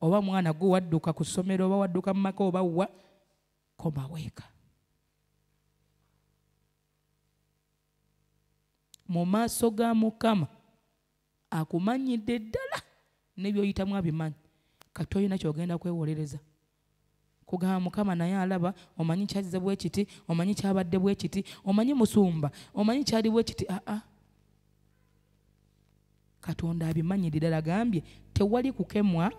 oba mwana gwe wadduka ku ssomero oba wadduka mu maka oba wa komaweeka mu maaso ga mukama akumanyidde ddala nebyoyitamu abimanyi. Kati olina kyogenda kwewolereza. Kugamba mukama naye alaba omanyi kyazze bwe kiti omanyi kyabadde bwe kiti omanyi musumba omanyi kyali bwe kiti aa. Katonda abimanyidde ddala agambye tewali kukemwa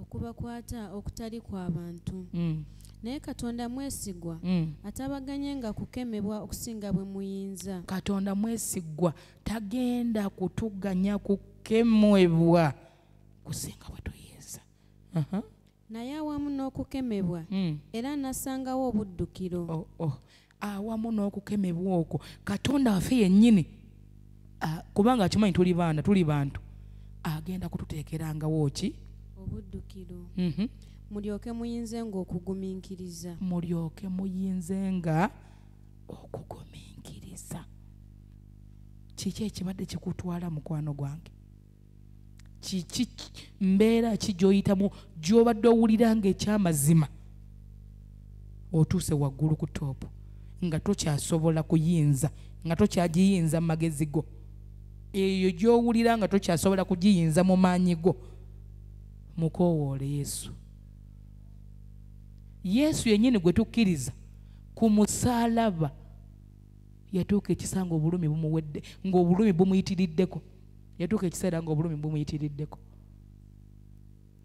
okubakwata okutali kw'abantu mm, naye katonda mwesigwa mm. atabaganyenga kukemebwa okusinga bwe muyinza. Katonda mwesigwa tagenda kutuganya kukemebwa. Kusinga bwe tuyinza. Naye awamu n'okukemebwa mm. era nasangawo obuddukiro. Oh, oh. awamu n'okukemebwa okwo. Katonda waffe yennyini. Ah, kubanga akimanyi tuli baana tuli bantu. Agenda kututeekerangawo ki obuddukiro. Mhm. mulyoke muyinzenga okugumiikiriza mulyoke muyinzenga okugumiikiriza. Kiki ekibadde kikutwala mukwano gwange? Kiki ki- mbeera ki gy'oyitamu gy'obadde owuliranga ekyamazima otuuse waggulu ku toopu nga tokyasobola kuyinza nga tokyagiyinza mu magezi go. Eyo gy'owulira nga tokyasobola kugiyinza mu maanyi go mukoowoole yesu. Yesu yennyini gwe tukkiriza ku musaalaba yatuuka ekisanga obulumi bumuwedde ng'obulumi bumuyitiriddeko. Yatuuka ekiseera ng'obulumi bumuyitiriddeko.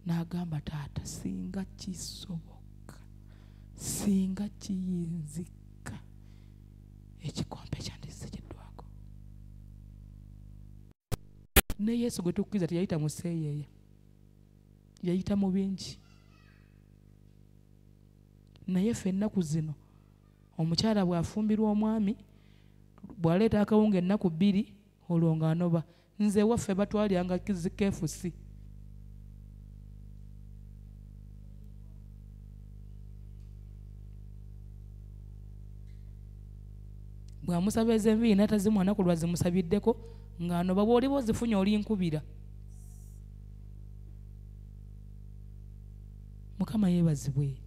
N'agamba taata singa kisoboka singa kiyinzika ekikompe kyandizikiddwako. Ne yesu gwe tukkiriza teyayita mu seeyeeya yayita mu bingi. Naye ffe ennaku zino omukyala bw'afumbirwa omwami bw'aleeta akawunga ennaku bbiri olwo ng'anoba nze waffe batwalyanga zikeefusi bw'amusaba ez'enviiri n'atazimwana ku lwazimusabiddeko ng'anoba bw'oliba ozifunye olinkubira mukama yeebazibwe.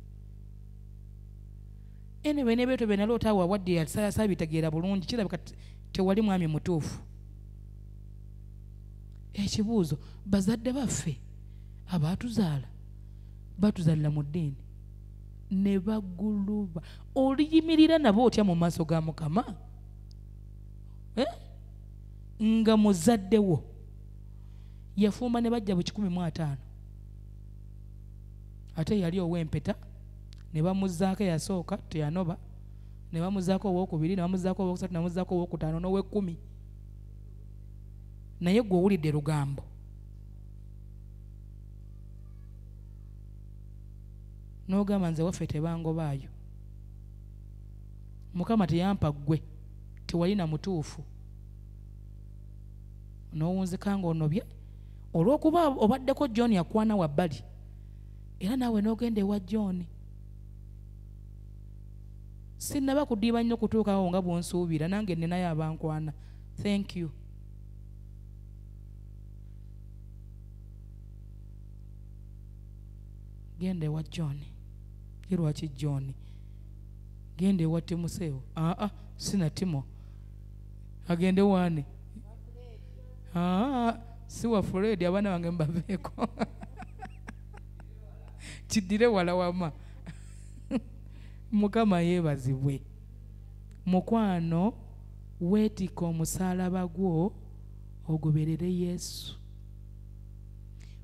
Anyway n'ebyoto bye naloota awo awadde yasaabitegeera bulungi kirabika tewali mwami mutuufu. Ekibuuzo bazadde baffe abaatuzaala batuzaalira mu ddiini ne baguluba. Oliyimirira nabo otya mu maaso ga mukama? Eh? nga muzaddewo yafumba ne bajja bu kikumi mu ataano ate yali ow'empeta ne bamuzaako eyasooka teyanoba ne bamuzaako owokubiri ne bamuzaako owokusatu ne bamuzaako owokutaano n'ow'ekkumi. Naye gwe owulidde lugambo. N'ogamba nze waffe tebangobaayo. Mukama teyampa ggwe tewali na mutuufu. N'owunzika ng'onobye olw'okuba obaddeko john yakwana wabbali era naawe n'ogenda ewa john. Sinnaba kudiiba nnyo kutuukawo nga bw'onsuubira nange ninayo abankwana thank you. Genda ewa john. Ye lwaki john? Genda ewa timoseewo aa sina timo. Agende waani? Aa si wa fred abaana bange mbaveeko kiddire wala wama. Mukama yeebazibwe. Mukwano weetika omusaalaba gwo ogoberere yesu.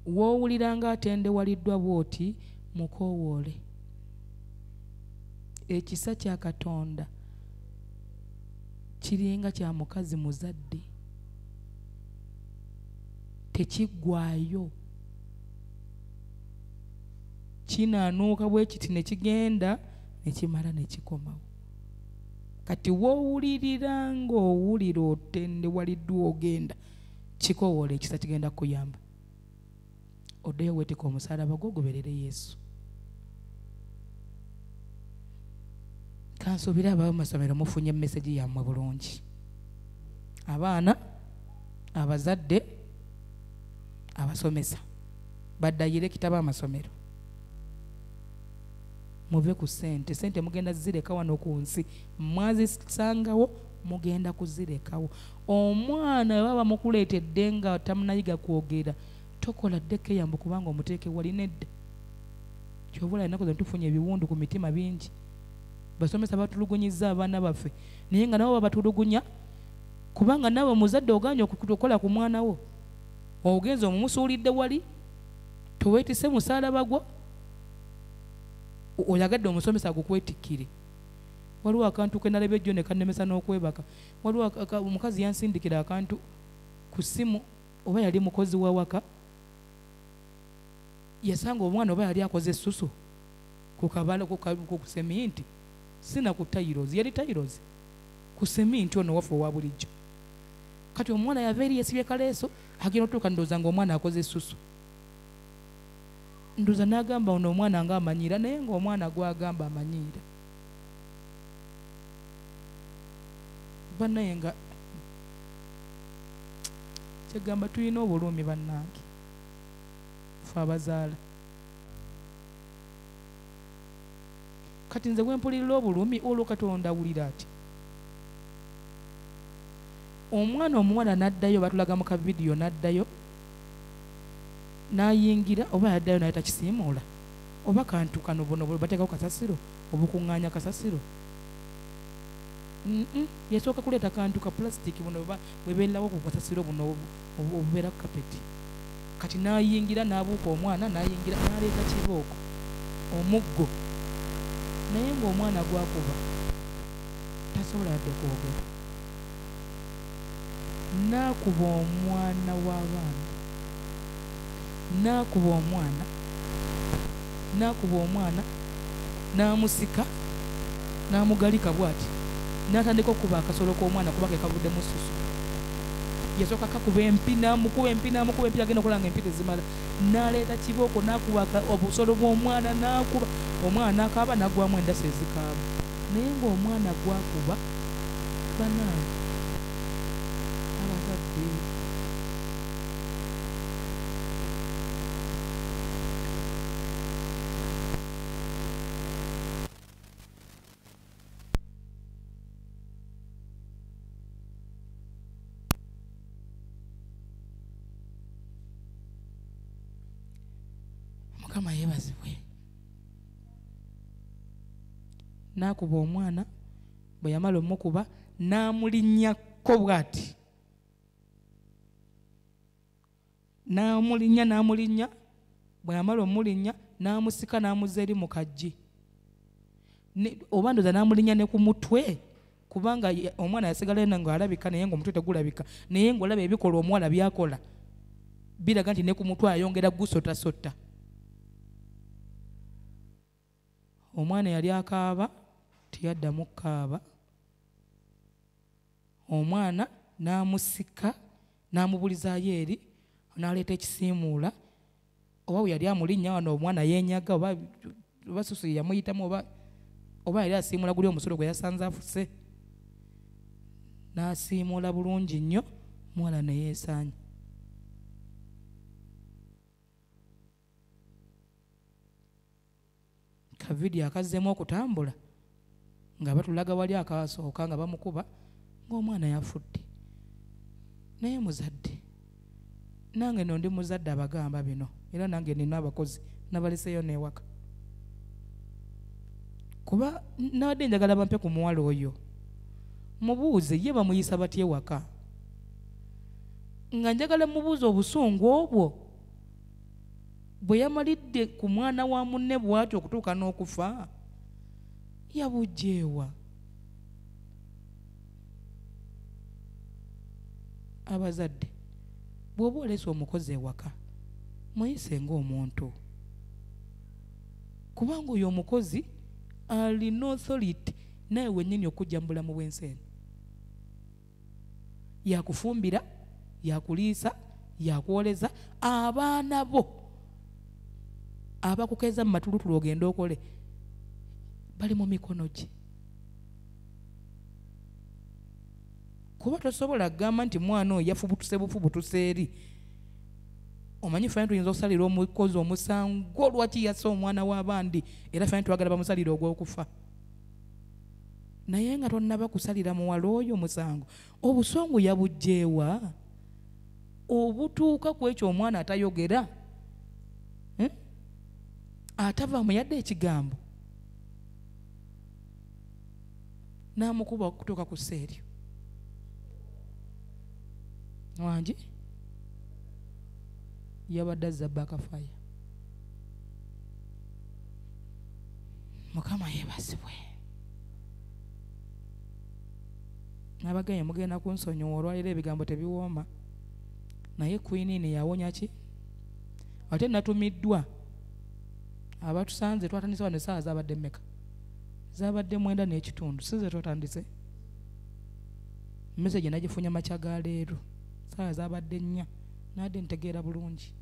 Woowulira nga atendewaliddwa bw'oti mukoowoole ekisa kya katonda kiringa kya mukazi muzadde. Tekiggwayo kinaanuuka bwe kiti ne kigenda ne kimala ne kikomawo. Kati woowulirira ng'owulira otendewaliddwa ogenda kikowoola ekisa kigenda kukuyamba. Oddeyo weetika omusaalaba gwo goberere yesu. Kansuubire abawo mu masomero mufunye emesegi yammwe bulungi. Abaana abazadde abasomesa baddayire kitaba amasomero muve ku sente. Sente mugenda zireka wano ku nsi. Mwazisangawo mugenda kuzirekawo. Omwana we baba bamukuleetedde nga tamunayiga kwogera tokola ddeko eyambu kubanga omuteeke wali nedda. Kyovula ennaku zino tufunye ebiwundu ku mitima bingi. Basomesa batulugunyiza abaana baffe. Naye nga nabo babatulugunya kubanga nawe muzadde oganye okukola ku mwana wo. Ogenza omumusuulidde wali toweetise musaala bagwo o- oyagadde omusomesa gukwetikkire waliwo akantu kenalaba ejjo ne kannemesa n'okwebaka. Waliwo omukazi yansindikira akantu ku ssimu oba yali mukozi wa waka. Yasanga omwana oba yali akoze essusu ku seminti sina ku tairos yali tairos ku seminti ono waffe owa bulijjo. Kati omwana yava eri yesibye kaleeso agenda otuuka ndowooza nga omwana akoze essusu ndowooza n'agamba ono omwana nga amanyiira naye ngaomwana gwagamba amanyiira bannaye nga kyegamba tulina obulumi bannange fe abazaala. Kati nze bwempulirira obulumi olwo katonda awulira ati omwana omuwala n'addayo batulaga mu kavidiyo n'addayo n'ayingira oba yaddayo naye takisiimuula oba kantu kano buno bwe bateekako kasasiro obukuŋŋaanya kasasiro. Yasooka kuleeta kantu ka pulasitiki buno beererawo ku kasasiro buno obu- obu- obubeera ku kapeti kati n'ayingira n'abuuka omwana n'ayingira n'aleeta kibooko omuggo. Naye ng'omwana gwakuba tasobola yadde kwogera. N'akuba omwana w'abaana n'akuba omwana n'akuba omwana n'amusika n'amugalika bw'ati n'atandika okuba akasolo k'omwana kuba ke kavuddemu susu yasooka kakuba empi n'amukuba empi n'amukuba empi agenda okola nga empi tezimala. N'aleeta kibooko n'akuba obusolo bw'omwana n'akuba omwana n'akaaba n'aggwamu endasa ezikaaba naye ng'omwana gwakuba banaani n'akuba omwana bwe yamala omukuba n'amulinnyako bw'ati. N'amulinnya n'amulinnya bwe yamala omulinnya n'amusika n'amuzza eri mu Ne- oba ndoza n'amulinnya ne ku mutwe kubanga omwana yasigala yena ng'alabika naye ng'omutwe tegulabika naye ng'olaba ebikola omuwala byakola biraga nti ne ku mutwe ayongera gusotasota omwana yali akaaba teyaddamu kukaaba omwana n'amusika n'amubulizaayo eri n'aleeta ekisiimuula. Oba bwe yali amulinnya wano omwana yeenyaga oba oba susu yamuyitamu oba oba yali asiimula guli omusolo gwe yasanze afuse. N'asiimuula bulungi nnyo omuwala ne yeesaanya kavidiyo akazzeemu okutambula nga batulaga wali akasooka nga bamukuba ng'omwana yafudde naye muzadde nange no ndi muzadde abagamba bino era nange nina abakozi nabaleseyo n'ewaka. Kuba n- nabadde njagala bampe ku muwala oyo mubuuze ye bamuyisa batya ewaka? Nga njagala mubuuze obusungu obwo bwe yamalidde ku mwana wa munne bw'ati okutuuka n'okufa yabugjeewa abazadde bw'oba oleese omukozi ewaka muyise ng'omuntu. Kubanga oyo omukozi alina authority naye wennyini okujja mu bulamu bw'ensi eno. Yakufumbira yakuliisa yakwoleza abaana bo abakukeeza mu matulutulu ogende okole bali mu mikono gye. Kuba tosobola kugamba nti mwana oyo yafubutuse bufubutuse eri? Omanyi fene tuyinza okusalira omukozi omusango? Lwaki yassa omwana w'abandi era fene twagala bamusalire ogw'okufa? Naye nga tonnaba kusalira muwala oyo omusango obusongu yabugjeewa obutuuka ku ekyo omwana atayogera? Eh? atavaamu yadde ekigambo n'amukuba okutuuka ku seeryo wangi yabadde azza bakafaya mukama yeebazibwe nabagaye mugenda kunsonyiwa olwaliro ebigambo tebiwooma naye kwiniini yawonya ki ate natumiddwa abatusanze twatandise wano esaawa zabadde mmeka zabadde mwenda n'ekitundu size twatandise mesegi nagifunye makya ga leero. Saawa zabadde nnya nadde ntegeera bulungi.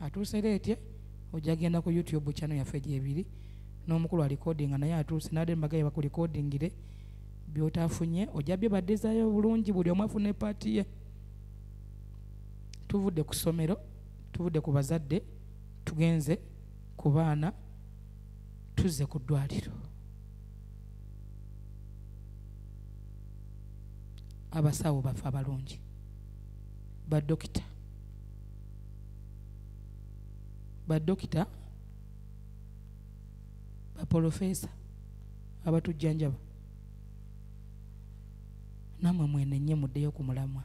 Atuuse leetye ojja genda ku youtube chano yaffe gyebiri n'omukulu alikodinga naye atuuse nadde mbagaye bakulikodingire byotaafunye ojja byebaddizayo bulungi buli omu afuna epaati ye. Tuvudde ku ssomero tuvudde ku bazadde tugenze ku baana tuzze ku ddwaliro abasawo baffe abalungi. Badokita badokita baprofesa abatujjanjaba. Nammwe mwenenye muddeyo ku mulamwa.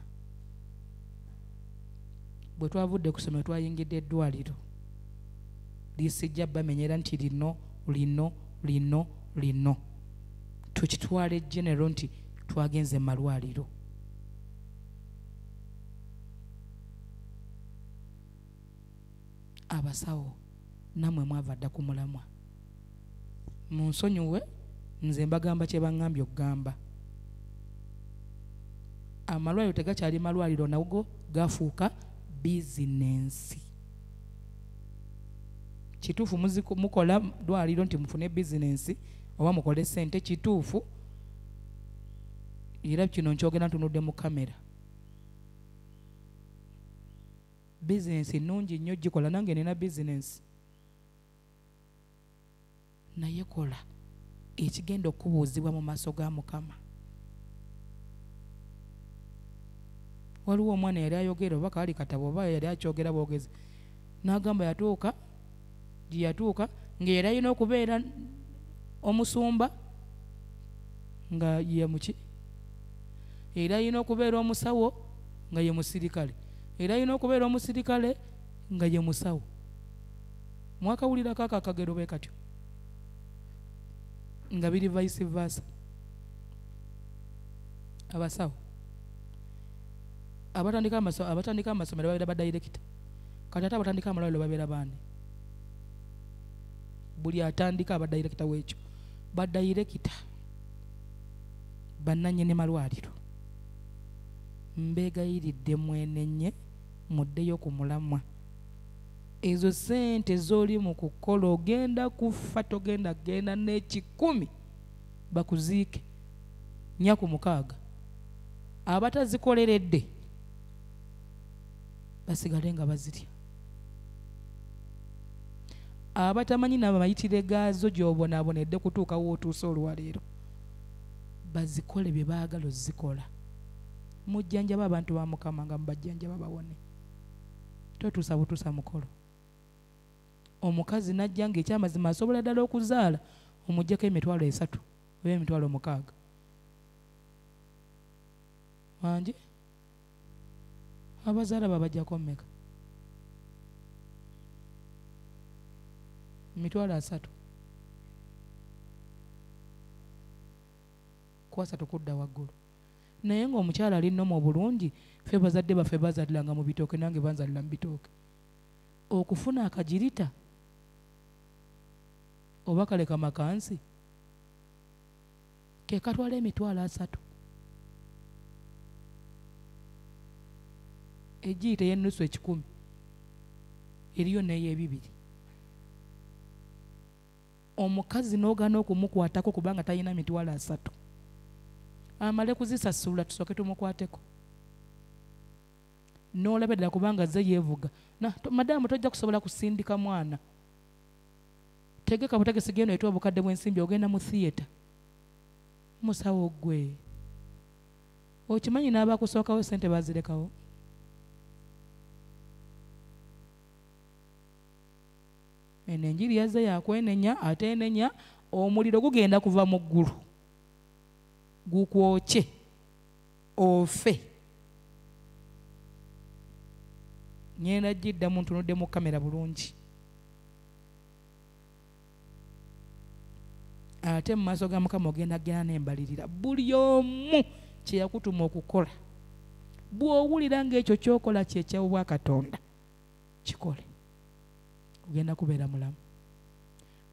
Bwe twavudde ku ssomero twayingidde eddwaliro lisijja bamenyera nti lino lino lino lino. Tukitwala egenero nti twagenze mu malwaliro abasawo nammwe mwava dda ku mulamwa. Munsonyiwe nze mbagamba kye baŋŋambye okugamba. Amalwaliro tegakyali malwaliro nago gafuuka bizinensi. Kituufu mukola lwaliro nti mufune bizinensi oba mukole sente kituufu era kino nkyogera ntunudde mu kamera bizinensi nungi nnyo gikola nange nina bizinensi naye kola ekigenda okubuuzibwa mu maaso ga mukama. Waliwo omwana yali ayogera oba kaali katabo oba yali akyogera bwogezi n'agamba yatuuka gye yatuuka ng'era alina okubeera omusumba nga ye muki? Era alina okubeera omusawo nga ye musirikale era alina okubeera omusirikale nga ye musawo. Mwakawulirako ako akagero bwe katyo? Nga biri vice versa. Abasawo. Abatandika amaso- abatandika amasomero babeera badayirekita kati ate abatandika amalwaliro babeera baani buli atandika abadayirekita wekyo. Badayirekita bannanyini malwaliro. Mbeegayiridde mwenenye muddeyo ku mulamwa. Ezo sente z'oli mu kukola ogenda kufa togenda genda n'ekikumi bakuziike. Nnya ku mukaaga abatazikoleredde basigale nga bazirya. Abatamanyi namayitire gaazo gy'obonaabonedde kutuuka wootuuse olwaleero bazikole bye baagala ozikola. Mujjanjaba abantu ba mukama nga mubajjanjaba bawone totuusa butuusa mukolo. Omukazi najja nga ekyamazima asobola ddala okuzaala omugjako emitwalo esatu oba emitwalo mukaaga. Wangi abazaala babajjako mmeka mitwalo asatu. Kwasatu kudda waggulu. Naye ng'omukyala alinoma obulungi ffe bazadde baffe bazaliranga mu bitooke nange banzalira mu bitooke. Okufuna akagirita oba kaleka makansi ke katwala emitwalo asatu. Egiyita ey'ennusu ekikumi eriyo n'ey'ebibiri. Omukazi n'ogaana okumukwatako kubanga talina mitwalo asatu. Amale kuzisasula tusooke tumukwateko n'olaba ddala kubanga ze to- madamu tojja kusobola kusindika mwana. Tegeka butegesi genda etwa obukadde bw'ensimbi ogenda mu thiyeta musawo gwe okimanyi n'abakusookawo sente bazirekawo eno enjiri yazze yakwenenya ate enenya omuliro gugenda kuva mu ggulu. Gukwokye ofe nyenda giddamu ntunudde mu kamera bulungi. Ate mu maaso ga mukama ogenda genda nembalirira buli omu kyeyakutuma okukola bw'owulira ngaekyo kyokola kyekyawubwa katonda kikole. Ogenda kubeera mulamu.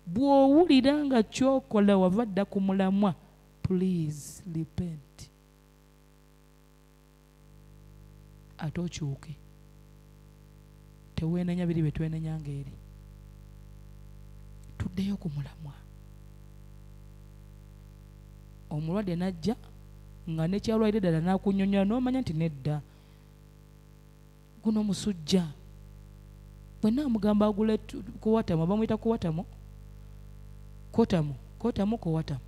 Bw'owulira nga kyokola wava dda ku mulamwa please repent. Ate okyuke teweenenya biri bye twenenya ngaeri tuddeyo ku mulamwa. Omulwadde najja nga nekyalwaire ddala nakunyonyola n'omanya nti nedda. Guno musujja. Bwe naamugamba agule tu- kuwatamu bamwyita kuwatamu? Kotamu kotamu kuwatamu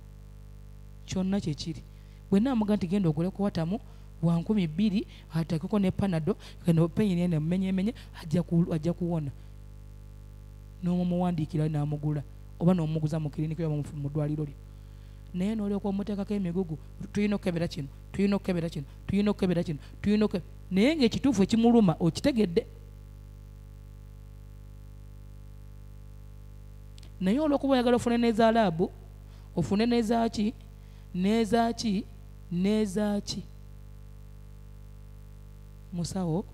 kyonna kyekiri bwe naamugamba nti genda ogule kuwatamu wa nkumi bbiri ateekeko ne panado eno peyini ene mumenyemenye ajja ku- ajja kuwona. N'omumuwandiikira n'amugula oba n'omuguza mu kiriniki oba mu- ddwaliro lyo. Naye n'olyoka omuteekako emigugu tulina okukebera kino tulina okukebera kino tulina okukebera kino tulina naye ngaekituufu ekimuluma okitegedde. Naye olw'okuba oyagala ofune n'ezalaabu ofune n'ezaki n'ezaki n'ezaki musawo.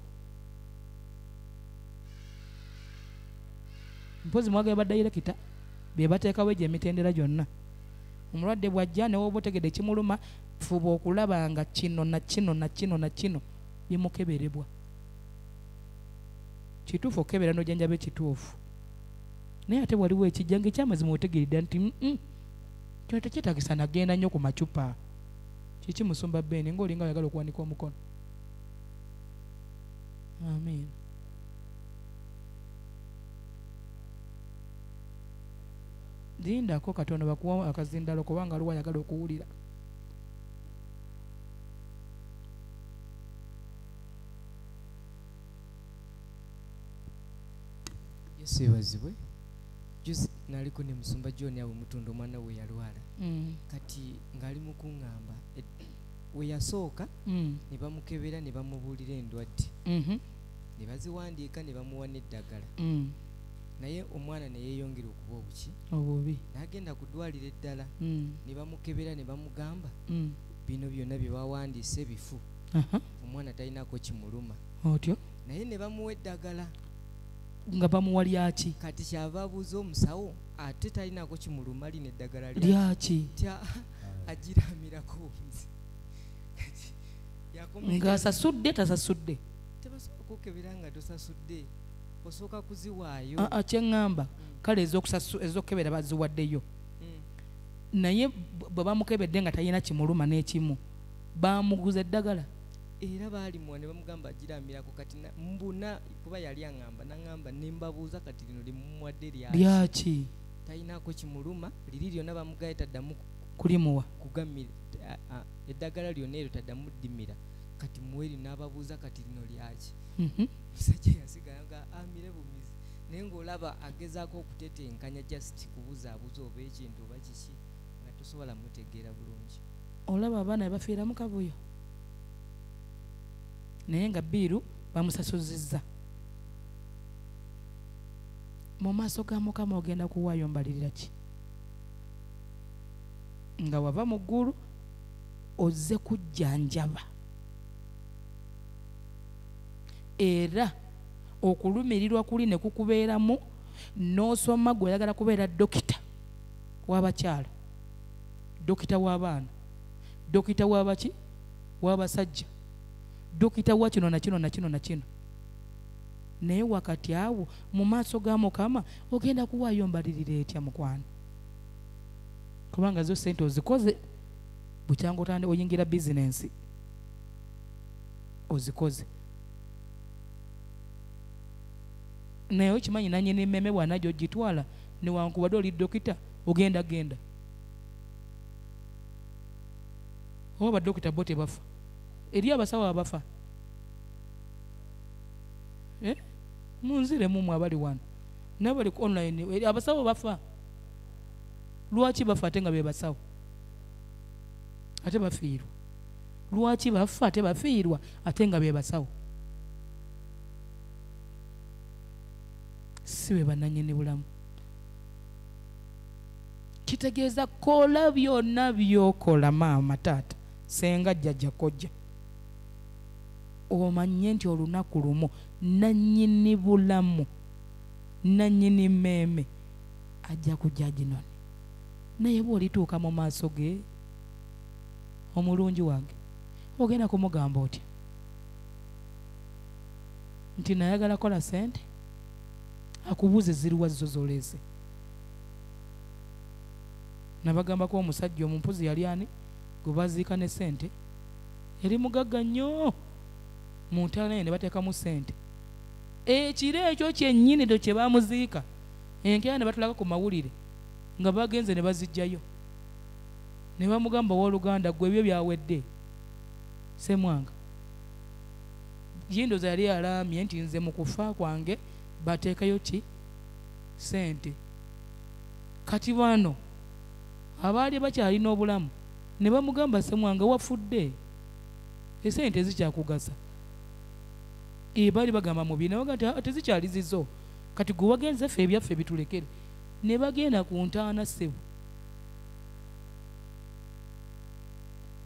Mpozi mwagala badayirekita bye bateekawo egyo emitendera gyonna. Omulwadde bw'ajja newoba otegedde ekimuluma fuba okulaba nga kino na kino na kino na kino bimukeberebwa. Kituufu okukebera n'ojanjaba ekituufu. Naye ate waliwo ekijja nga ekyamazima otegeredde nti "Mm, kino tekyetagisa nagenda nnyo ku macupa. Kiki musumba beeni ngaolinga oyagala okuwanika omukono amin lindako katonda bakuwa akazindalo kubanga aliwo ayagala okuwulira. Yesu ebazibwe juzi naliko ne musumba john awe mutunda omwana we yalwala. Mm, kati ng'ali mu kuŋŋamba we yasooka mm, ne bamukebera ne bamubuulira endwadde. Mhm, ne baziwandiika ne bamuwa n'eddagala. Mm. naye omwana ne yeeyongera okuba obuki. Obubi. N'agenda ku ddwaliro eddala. Mm, ne bamukebera ne bamugamba bino byonna bye bawandiise bifu omwana talinako kimuluma. Otyo? Naye ne bamuwa eddagala. Nga bamuwa lyaki kati kyava abuuza omusawo ate talinako kimuluma lina eddagala lya lyaki agiramirako nzi ng'asasudde tasasudde. tebasobola kukebera nga tosasudde osooka kuziwaayo. Aa, kyeŋŋamba Mm, kale ez'okukebera baziwaddeyo. Mm. naye bwe- bamukebedde nga talina kimuluma n'ekimu bamuguza eddagala. Era baalimuwa ne bamugamba agiramirako kati na- mbuna kuba yali aŋŋamba naŋŋamba nembabuuza kati lino limumuwadde lyaki? Talinako kimuluma liri lyonna bamugaye taddamu kulimuwa eddagala lyonna eryo taddamu ddimira. Kati muweri n'ababuuza kati lino lyaki? Mhm. musajja yasigala nga amire bumizi naye ng'olaba agezaako okutetenkanya just kubuzaabuza oba ekintu oba kiki nga tosobola mutegeera bulungi. Olaba abaana be bafiira mu kavuyo naye nga biiru bamusasuzizza. Mu maaso ga mukama ogenda kuwaayo mbalirira ki nga wava mu ggulu ozze kujjanjaba. Era okulumirirwa kuli ne kukubeeramu n'osoma gwe oyagala kubeera dokita w'abakyala. Dokita w'abaana. Dokita w'abaki? W'abasajja. Dokita wa kino na kino na kino na kino. Naye wakati awo mu maaso ga mukama ogenda kuwaayo mbalirira etya mukwano kubanga zo sente ozikoze bukyanga otande oyingira bizinensi ozikoze. Naye okimanyi nanyini mmeme bwana gyogitwala newankubadde oli dokita ogenda genda. Oba badokita bo tebafa? Eri abasawo abafa? Eh? munzire mumwe abali wano. Naye bali ku online abasawo bafa lwaki bafa ate nga be basawo? Ate bafiirwa. Lwaki bafa ate bafiirwa ate nga be basawo? Si be bananyini bulamu. Kitegeeza kola byonna byokola maama taata senga jjajja kojja. Omanye nti olunaku lumu nanyini bulamu nanyini mmeeme ajja kujja ginoni naye bw'olituuka mu maaso ge omulungi wange ogenda kumugamba otya? Nti nayagala kola sente akubuuze ziruwa zizo zoleese. Nabagambako omusajja omumpuzi yali ani? Gwe baziika ne sente yali mugagga nnyo. Mu ntala naye ne bateekamu sente ekiro ekyo kyennyini do kye bamuziika enkeera ne batulaga ku mawulire nga bagenze ne bazijjayo ne bamugamba owooluganda gwe ebyo byawedde semwanga. Yindoza yali alaamye nti nze mu kufa kwange bateekayo ki? Sente kati bano abaali bakyalina obulamu ne bamugamba semwanga wafudde. Esente tezikyakugasa e baali bagamba mubi naye baga nti "Ah, tezikyali zizo. Kati gwe wagenze ffe ebyaffe bitulekere ne bagenda ku ntaana ssebo.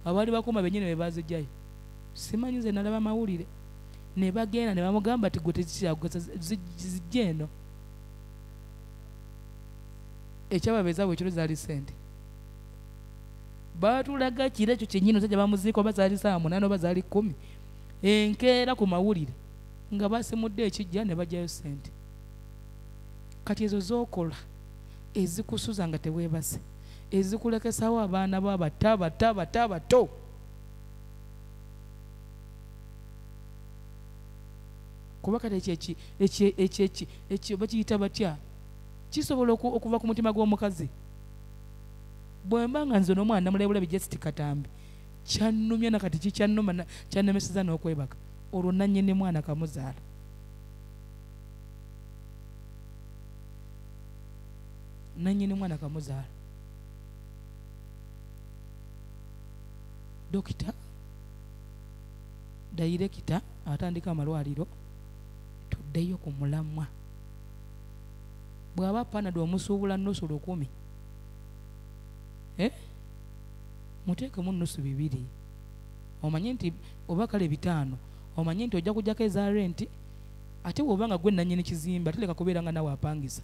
Abaali bakuma bennyini be bazijjayo simanyi nze nalaba mawulire. Ne bagenda ne bamugamba ti gwe tezikyakugasa zi- zijja eno. Ekyababeeza bwe kiro zaali sente baatulaga kiro ekyo kyennyini osajja bamuziika oba zaali saa munaana oba zaali kumi enkeera ku mawulire nga basimudde ekijja ne bajjayo sente kati ezo z'okola ezikusuza nga teweebase ezikulekesawo abaana bo abato abato abato abato. Kuba kati ekyo eki- eki- eki- eki- ekyo bakiyita batya? Kisobola oku- okuva ku mutima gw'omukazi. Bwe mba nga nze n'omwana namulabula bijesiti katambi kyannumya nakati kikyannuma kyannemeseza n'okwebaka olwo nannyini mwana kamuzaala nannyini mwana kamuzaala dokita? Dayirekita atandika amalwaliro. Tuddeyo ku mulamwa. Bw'aba panado omusuubula nusu lukumi. Eh? muteekemu nusu bibiri. Omanye nti oba kale bitaano. Omanye nti ojja kujjako eza renti ate bw'oba nga gwe nannyini kizimbe ate leka kubeera nga nawe apangisa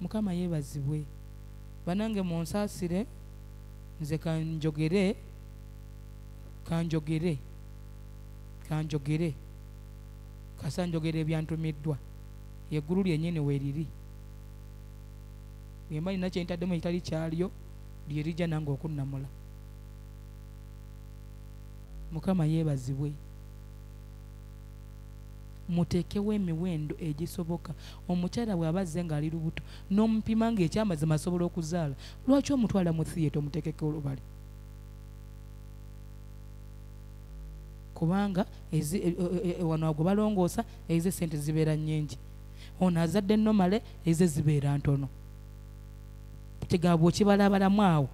mukama yeebazibwe. Banange munsaasire nze kanjogere kanjogere kanjogere kasa njogere ebyantumiddwa. Yeggulu lyennyini weeriri bwemba nina kyentaddemu ekitali kyalyo lye lijja nange okunnamula mukama yeebazibwe muteekewo emiwendo egisoboka. Omukyala bw'aba azze ng'ali lubuto n'omupima ng'ekyamazima asobola okuzaala lwaki omutwala mu thiyeta omuteekeko olubale kubanga e- e- e- wano agwe balongoosa ezo sente zibeera nnyingi. Ono azadde nomale ezo zibeera ntono. Kigaba okibalabalamu awo.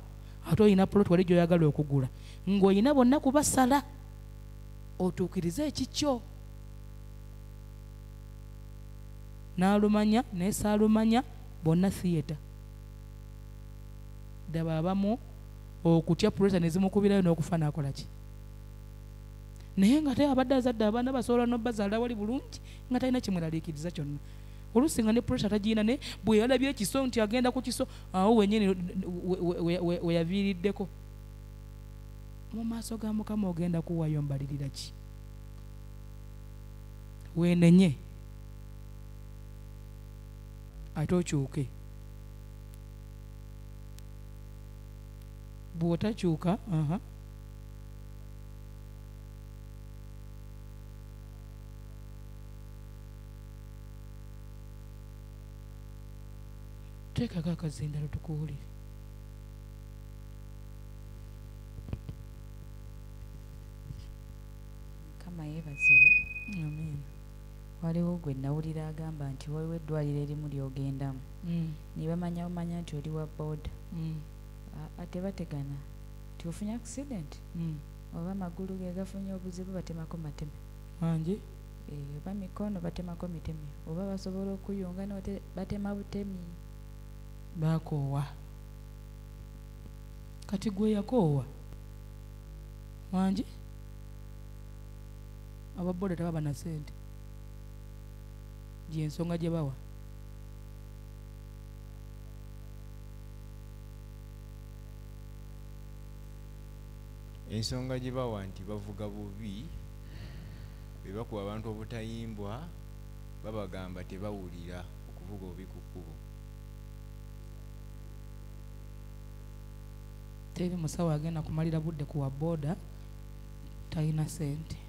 Ate olina poloti wali gy'oyagala okugula. Ng'olina bonna kubasala otuukirize ekikyo n'alumanya naye saalumanya bonna thiyeta ddaba abamu okutya puresa ne zimukubirayo n'okufa n'akola ki? Naye nga te abadde azadde abaana basobola n'obbazaala wali bulungi nga talina kimweraliikiriza kyonna. Oluusi nga ne puresa tagiina naye bwe yalabye ekiso nti agenda ku kiso awo wenyini we- we- we- we- we yaviiriddeko. Mu maaso ga mukama ogenda kuwaayo mbalirira ki? Weenenye I told kyuke bw'otakyuka aha. Teekako akazindalo tukuwulire mukama yeebazibwe amen. Waliwo gwe nawulira agamba nti waliwo eddwaliro erimu lyogendamu. Mm, ne bamanya bumanya nti oli wa booda mm, ate bategana nti ofunye accident? Mm. oba amagulu ge gafunye obuzibu batemako mateme? Wangi Eh, oba mikono batemako miteme? Oba basobola okuyunga batema butemi? Bakoowa. Kati gwe yakoowa? Wangi ababoda tebaba na sente gyensonga gye bawa. Ensonga gye bawa nti bavuga bubi bwe bakuba abantu obutayimbwa babagamba tebawulira okuvuga obubi ku kkubo. Teri musawo agenda kumalira budde ku wa boda talina sente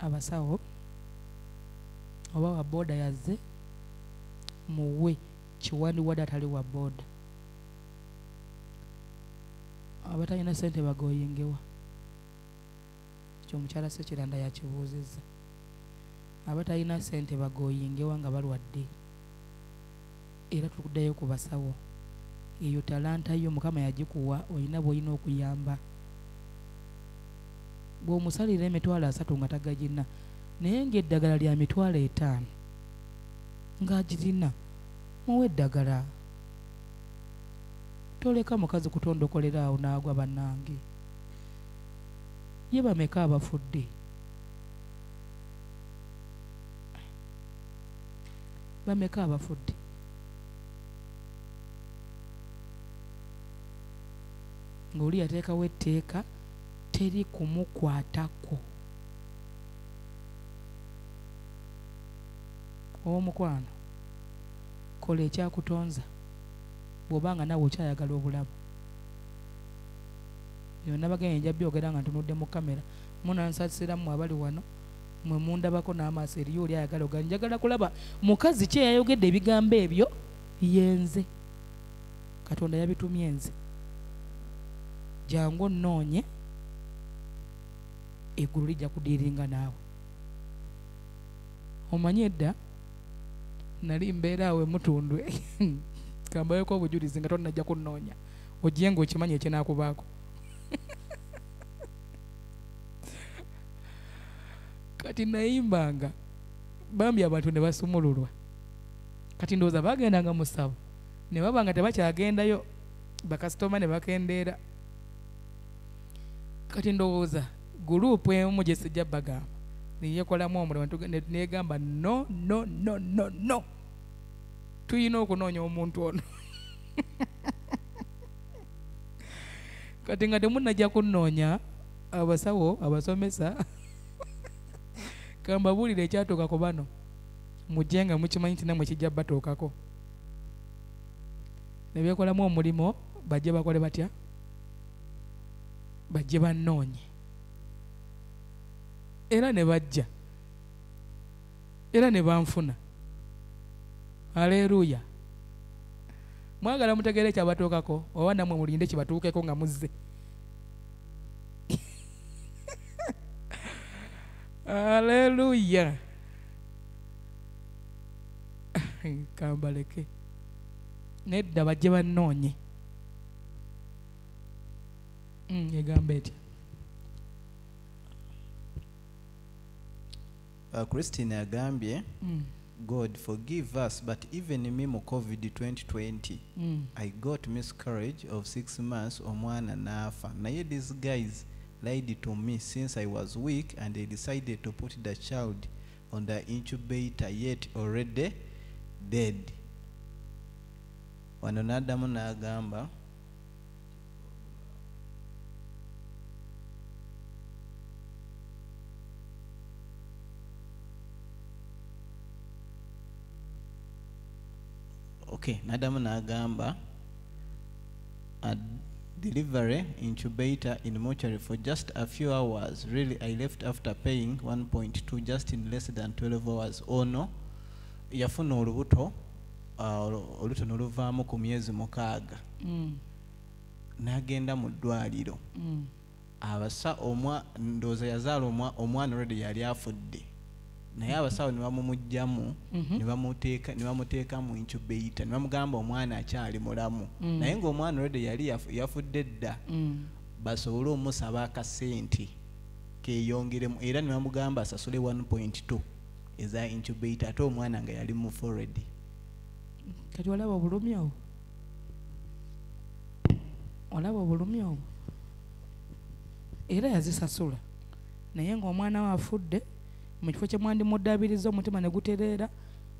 abasawo oba wa booda yazze muwe kiwandi wadde atali wa booda. Abatalina sente bagoyingewa ekyo omukyala sekiranda yakibuuzizza. Abatalina sente bagoyingewa nga balwadde. Era tukuddayo ku basawo eyo talanta yo mukama yagikuwa olina bwolina okuyamba bw'omusalira emitwalo asatu nga tagagina naye ng'eddagala lya mitwalo etaano ng'agirina muwe eddagala. Toleka mukazi kutondokolera awo n'agwa bannange. Ye bameka abafudde? Bameka abafudde? Ng'oli yateekawo etteeka teri kumukwatako. Ow'omukwano kola ekyakutonza bw'oba nga nawe okyayagala obulamu. Byonna bagenda nja byogera nga ntunudde mu kamera. Munansasiramu abali wano mwe mundabako n'amaaso eriyo oli ayagala oga njagala kulaba mukazi ki eyayogedde ebigambo ebyo? Yenze. Katonda yabitumye nze. Jangu onnoonye eggulu lijja kudiiringa naawe omanyi edda nali mbeera awo emutundwe kambayoko obujulizi nga tonajja kunnoonya ogiye ngaokimanyi ekinaakubaako kati nayimbanga bambi abantu ne basumululwa. Kati ndowooza bagendanga mu ssabo ne baba nga tebakyagendayo bakasitoma ne bakendeera. Kati ndowooza gurupu emu gye sijja bagamba niyekolamu omulimu negamba no no no no no. Tuyina okunoonya omuntu ono. Kati nga temunajja kunnoonya abasawo abasomesa kambabuulire ekyatuuka ku bano. Mujje nga mukimanyi nti namwe kijja batuukako. Ne beekolamu omulimo bajje bakole batya? Bajje bannoonye era ne bajja. Era ne banfuna. Aleluya mwagala mutegeere kyabatuukako oba nammwe mulinde kibatuukeko nga muzze. Aleluya kambaleke. Nedda bajje bannoonye. Mm, egamba etya Uh, Christine agambye Mm, God forgive us but even me mu covid 2020 mm. I got miscarriage of six months omwana n'afa. Naye these guys lied to me since I was weak and they decided to put the child on the incubator yet already dead. Wano n'addamu n'agamba okay n'addamu n'agamba a delivery incubator in mortuary for just a few hours. Really i left after paying 1.2 just in less than 12 hours. Ono yafuna olubuto uh, olu- olutono oluvaamu ku myezi mukaaga. Mm, n'agenda mu ddwaliro. Mm. abasa omwa ndowooza yazaala omwa- omwana olwedde yali afudde naye abasawo ne bamumugjamu Mhm. ne bamuteeka mu incubator ne bamugamba omwana akyali mulamu Mm. naye ng'omwana olwedde yali yafu- yafudde dda Mm. basobole omusaba akasente keyongeremu era ne bamugamba asasule 1.2 eza incubator ate omwana nga yali mu foredi kati olaba obulumi obwo olaba obulumi obwo era yazisasula naye ng'omwana we afudde mu kifo kye mwandimuddaabiriza omutima ne gutereera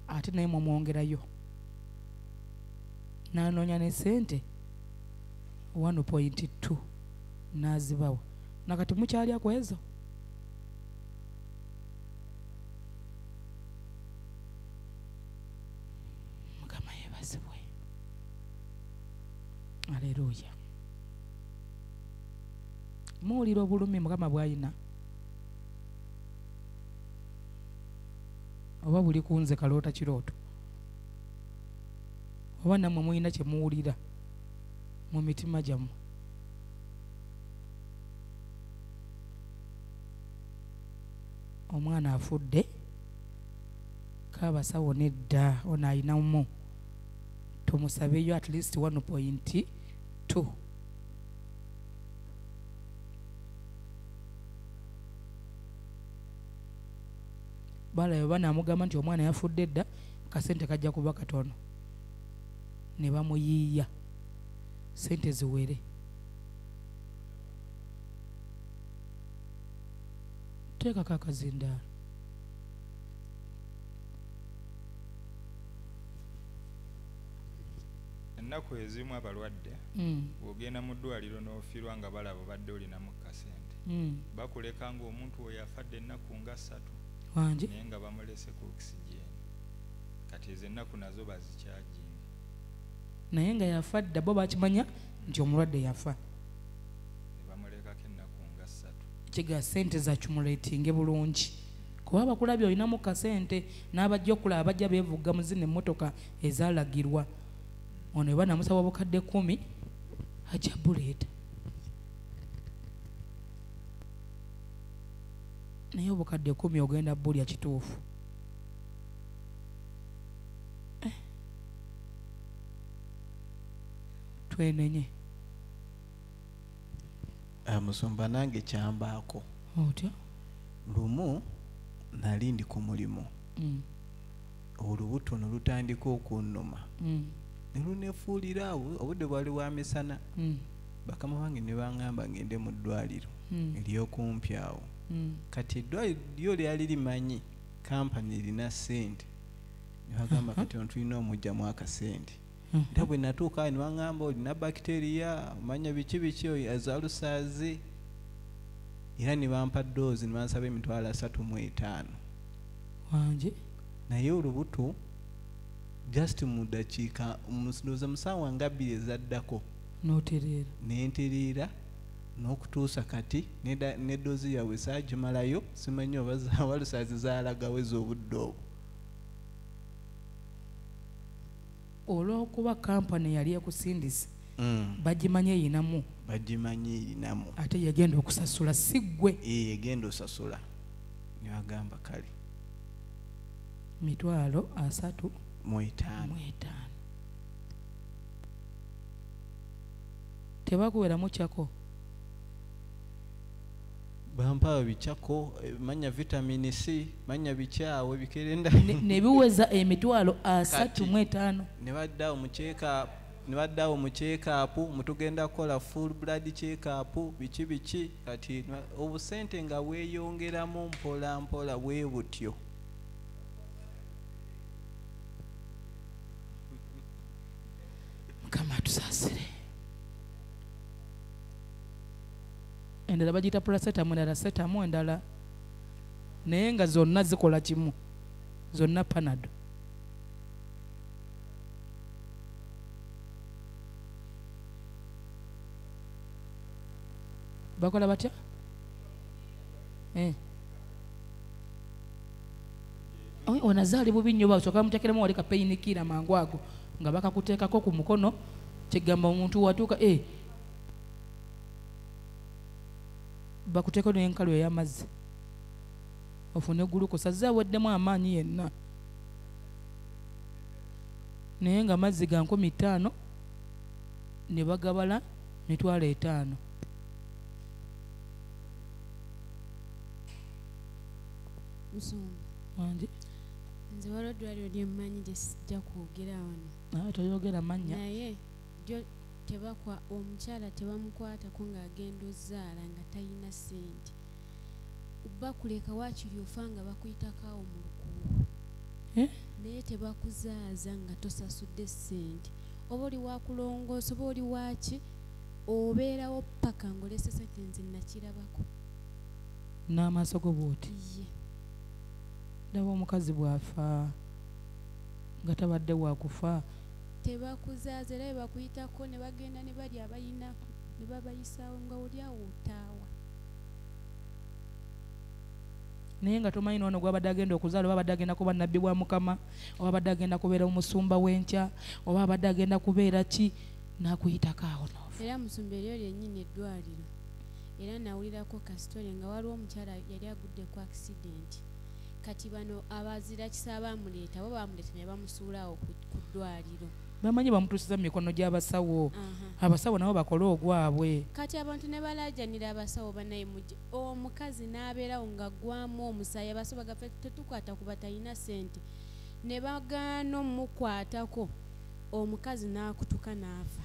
ate naye mumwongerayo n'anoonya ne sente 1.2 n'azibawa. Nakati mukyalya ku ezo mukama yeebazibwe. Aleluya muwulira obulumi mukama bw'alina oba buli kunze kaloota kirooto oba nammwe mulina kye muwulira mu mitima gyammwe. Omwana afudde kaabasawo nedda ono ayinamu. Tumusabeyo at least 1.2 balabe banamugamba nti omwana yafudde dda kasente kajja kuba katono. Ne bamuyiiya. Sente ziwere. Teekako akazindaalo ennaku ezimu abalwadde Mm, bw'ogenda mu ddwaliro n'ofiirwa nga balaba obadde olinamu kasente mm. bakuleka ng'omuntu oyo afadde ennaku nga ssatu wangi naye nga bamulese ku oxygen. Kati ezo ennaku nazo bazikyagingi naye nga yafa dda bo bakimanya nti omulwadde yafa. Ne bamulekako ennaku nga ssatu. Kiga sente zakimulatinge bulungi? Kuba abakulabye olinamu kasente n'abajja okulaba bajja beevuga mu zino emmotoka ezaalagirwa. Ono eba namusaba obukadde kumi ajja buleeta naye obukadde kumi ogenda bulya kituufu. Eh. twenenye. Ah, musumba nange kyambaako. Otya? Lumu nali ndi ku mulimu. Mm, olubuto ne lutandika okunnuma. Mm, ne lunefuulira awo obudde bwali bwa misana. Mm, bakama bange ne baŋŋamba ngende mu ddwaliro ery'okumpi awo. Kati eddwaliro lyo lyali limanyi kampani erina ssente ne bagamba kati ono tulina omugjamu akasente era bwe natuuka awo ne baŋŋamba olina bakiteriya omanya biki biki oyo azalusaazi era ne bampa ddoozi ne bansaba emitwalo asatu mu etaano. Wangi naye olubuto just mu dakiika ndowooza musaawa nga bbiri ezaddako. N'otereera. Nentereera n'okutuusa kati neddoozi yaabwe saagimalayo simanyi oba za- walusaazi zaalagaweza obudde obwo. Olw'okuba kampani yali ekusindise Mm, bagimanye eyinamu? Bagimanyi erinamu ate yagenda okusasula si ggwe? Ee egenda osasula. Ne bagamba kale. Mitwalo asatu mu etaano bampaaba bikyako eh, manya vitamini c manya bikyawe bikerenda Ne- ne biweza emitwalo asatu mu etaano. ne baddawo mu check-up ne baddawo mu check-up mutugenda kukola full blood check-up biki biki. Kati obusente nga bweyongeramu mpola mpola bwe butyo endala bagiyita purasetamu endala setamu endala naye nga zonna zikola kimu. Zonna panado. Bakola batya? Eh. Onazaali bubi nnyo basooka bamuteekeramu wali kapeyinikira mangu ago nga bakakuteekako ku mukono kigamba omuntu watuuka bakuteeko n'enkalu ey'amazzi. Ofune gulukosa zaaweddemu amaanyi yenna. Naye nga mazzi ga nkumi ttaano ne bagabala mitwalo etaano. Musumba wangi nze waliwo eddwaliro lyemmanyi gye sijja kwogera wano. Naye toyogera mannya naye lyo tebakwa omukyala tebamukwatako ng'agenda ozaala nga talina ssente. Bakuleka waakiri ofa nga bakuyitako awo mu lukuubo. Eh? naye tebakuzaaza nga tosasudde ssente. Oba oli wakulongoosa oba oli waaki obeerawo paka ng'olese sente nze nakirabako. N'amaaso go bw'oti? Ye. Ndaba omukazi bw'afa nga tabadde wakufa tebakuzaaza era bwe bakuyitako ne bagenda ne bali abayina ne babayisaawo nga oli awo otaawa. Naye nga tomanyi noono gwabadde agenda okuzaala oba abadde agenda kuba nabbi bwa mukama oba abadde agenda kubeera omusumba w'enkya oba abadde agenda kubeera ki n'akuyitako awo noofa era musumba eryo lyennyini eddwaliro. Era nawulirako kasitole nga waliwo omukyala yali agudde ku accident. Kati bano abazira kisa bamuleeta bo bamuleeta ne bamusuulawo ku ku ddwaliro bamanyi bamutuusiza mu mikono gy'abasawo. Aha. abasawo nabo bakole ogwabwe. Kati abantu ne balaajanira abasawo banaye mujje omukazi n'abeerawo nga gwamu omusaayi abasawo bagaffe tetukwata ku batalina ssente. Ne bagaana omukwatako omukazi n'akutuka n'afa